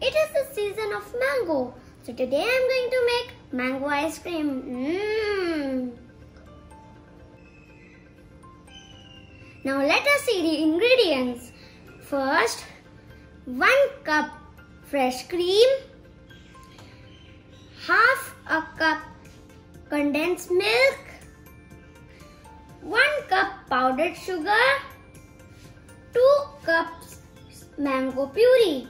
It is the season of mango. So today I'm going to make mango ice cream. Mmm. Now let us see the ingredients. First, 1 cup fresh cream, half a cup condensed milk, 1 cup powdered sugar, 2 cups mango puree.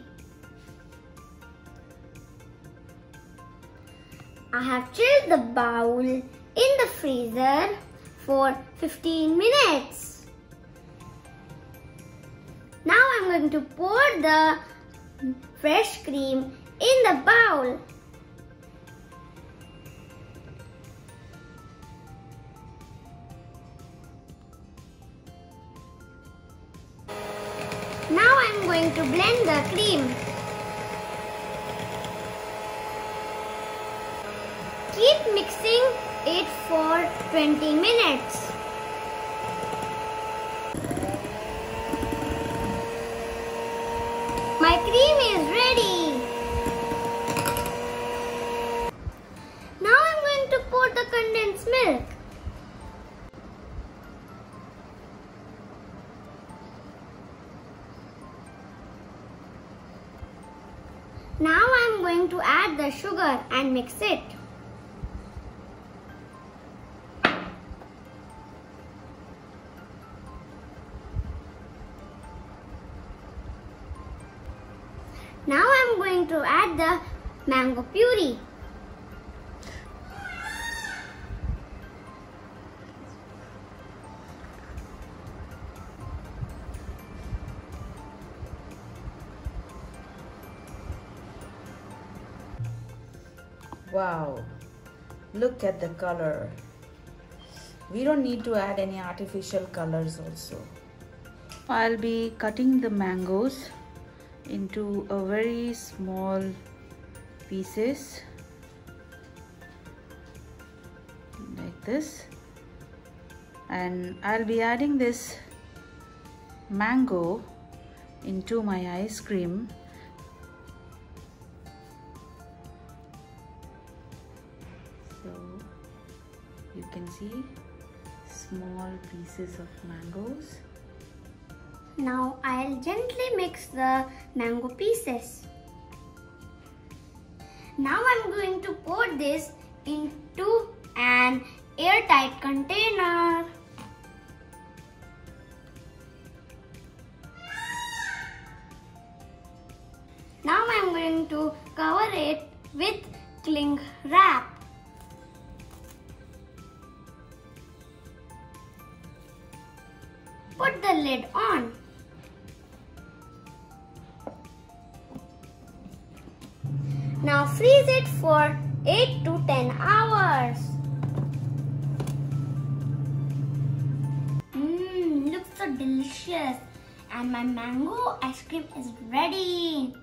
I have chilled the bowl in the freezer for 15 minutes. Now I'm going to pour the fresh cream in the bowl. Now I'm going to blend the cream. Keep mixing it for 20 minutes. My cream is ready. Now I'm going to add the sugar and mix it. Now I'm going to add the mango puree. Wow, look at the color. We don't need to add any artificial colors also. I'll be cutting the mangoes into a very small pieces like this and I'll be adding this mango into my ice cream so you can see small pieces of mangoes Now I'll gently mix the mango pieces. Now I'm going to pour this into an airtight container. Now I'm going to cover it with cling wrap. Put the lid on. Now freeze it for 8 to 10 hours. Mmm, looks so delicious. And my mango ice cream is ready.